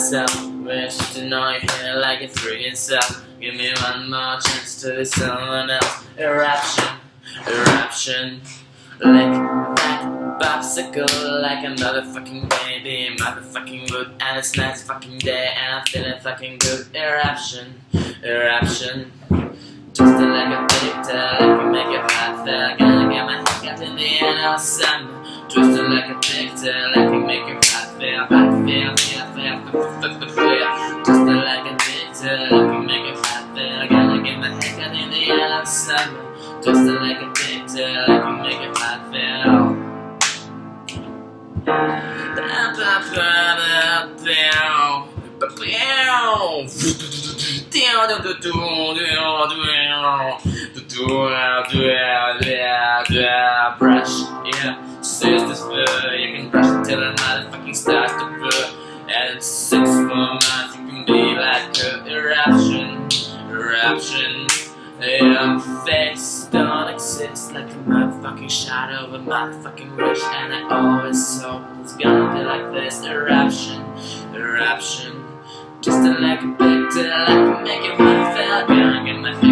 myself. Wish to know you here like a freaking self. Give me one more chance to be someone else. Eruption, eruption. Lick that popsicle like another fucking baby. Motherfucking wood, and it's nice fucking day, and I'm feeling fucking good. Eruption, eruption. Twisted like a pigtail, I can make it hot. Gonna get my head up in the end of summer. Twisted like a pigtail, Twisted like a pigtail, I can make it hot feel. Gonna get my head up in the end of summer. Twisted like a pigtail, I can make it feel. Brush, yeah, says this fur. You can brush it till it motherfucking six more months, you can be like an eruption, eruption. Your face don't exist like a motherfucking shadow of a motherfucking wish And I always hope it's gonna be like this Eruption, eruption Just like a big deal, I can make it one fell Gonna get my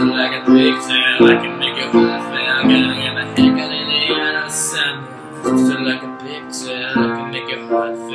and like a picture. I can make it half I'm gonna get my haircut in the end of like a pigtail. I can make it hard.